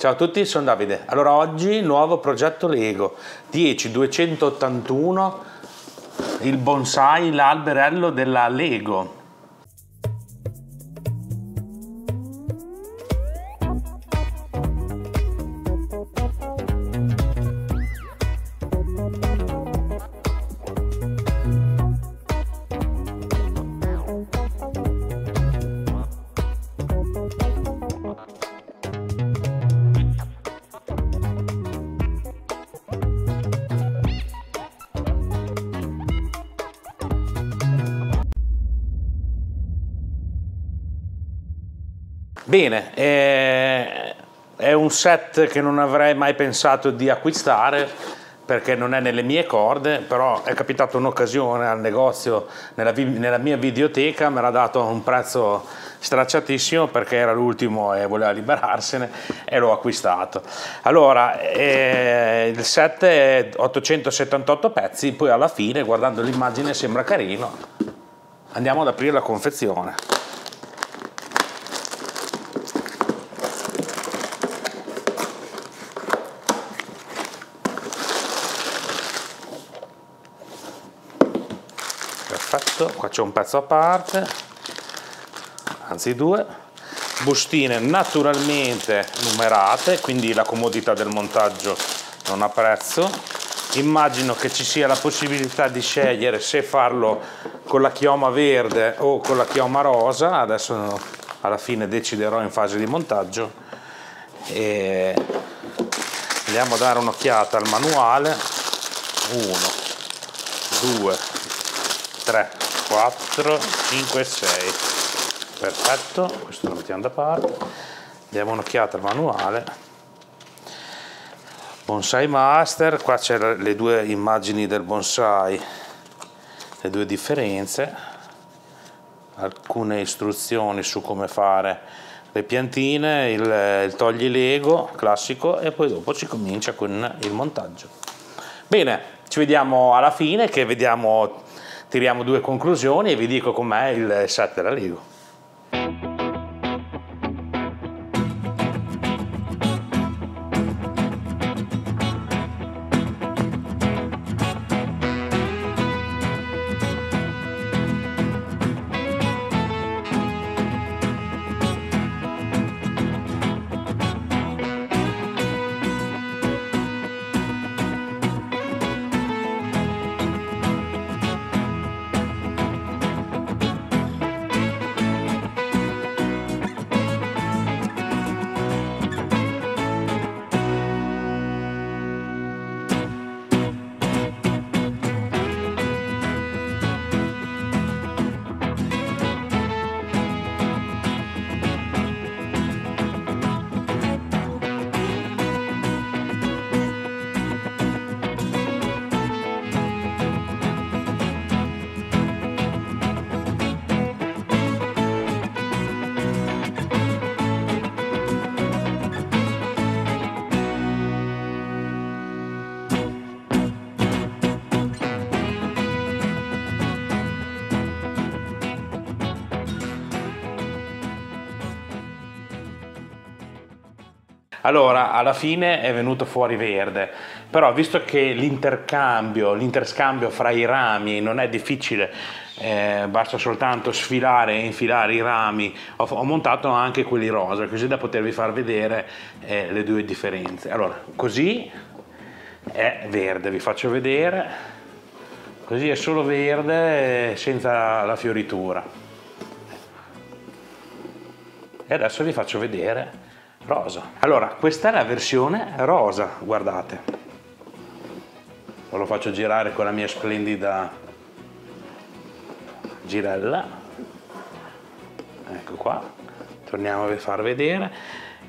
Ciao a tutti, sono Davide. Allora oggi nuovo progetto Lego 10281 il bonsai, l'alberello della Lego. Bene, eh, è un set che non avrei mai pensato di acquistare perché non è nelle mie corde, però è capitata un'occasione al negozio nella, nella, mia videoteca, me l'ha dato a un prezzo stracciatissimo perché era l'ultimo e voleva liberarsene e l'ho acquistato. Allora, eh, il set è 878 pezzi, poi alla fine guardando l'immagine sembra carino, andiamo ad aprire la confezione. Perfetto qua c'è un pezzo a parte. Anzi due. Bustine naturalmente numerate quindi la comodità del montaggio non ha prezzo immagino che ci sia la possibilità di scegliere se farlo con la chioma verde o con la chioma rosa. Adesso alla fine deciderò in fase di montaggio. E andiamo a dare un'occhiata al manuale. 1 2 3 4 5 6 perfetto questo lo mettiamo da parte. Diamo un'occhiata al manuale. Bonsai master qua c'è le due immagini del bonsai le due differenze. Alcune istruzioni su come fare le piantine il, il togli lego classico e poi dopo ci comincia con il montaggio. Bene ci vediamo alla fine che vediamo tiriamo due conclusioni e vi dico com'è il set della Ligo. Allora, alla fine è venuto fuori verde, però visto che l'intercambio, l'interscambio fra i rami non è difficile, eh, basta soltanto sfilare e infilare i rami, ho, ho, montato anche quelli rosa, così da potervi far vedere eh, le due differenze. Allora, così è verde, vi faccio vedere, così è solo verde senza la fioritura. E adesso vi faccio vedere rosa. Allora, questa è la versione rosa, guardate. Lo faccio girare con la mia splendida girella. Ecco qua. Torniamo a far vedere.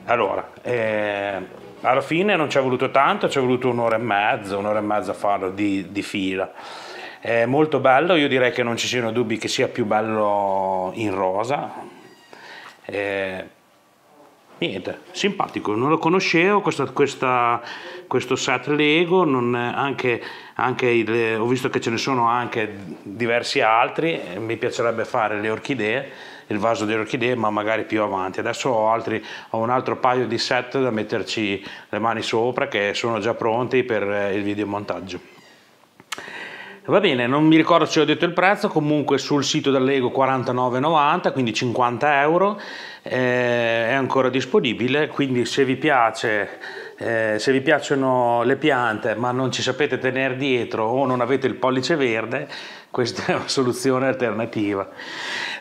Allora, eh, alla fine non ci è voluto tanto, ci è voluto un'ora e mezza, un'ora e mezza a farlo di, di fila. È molto bello, io direi che non ci siano dubbi che sia più bello in rosa. Eh, niente, simpatico, non lo conoscevo questa, questa, questo set Lego, anche, anche il, ho visto che ce ne sono anche diversi altri, mi piacerebbe fare le orchidee il vaso delle orchidee ma magari più avanti. Adesso ho, altri, ho un altro paio di set da metterci le mani sopra che sono già pronti per il videomontaggio. Va bene, non mi ricordo se ho detto il prezzo, comunque sul sito dell'Ego 49,90, quindi 50 euro, eh, è ancora disponibile, quindi se vi piace eh, se vi piacciono le piante ma non ci sapete tenere dietro o non avete il pollice verde, questa è una soluzione alternativa.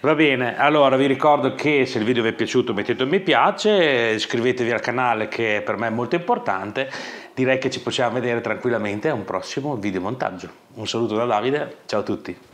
Va bene, allora vi ricordo che se il video vi è piaciuto mettete un mi piace, iscrivetevi al canale che per me è molto importante, direi che ci possiamo vedere tranquillamente a un prossimo video montaggio. Un saluto da Davide, ciao a tutti.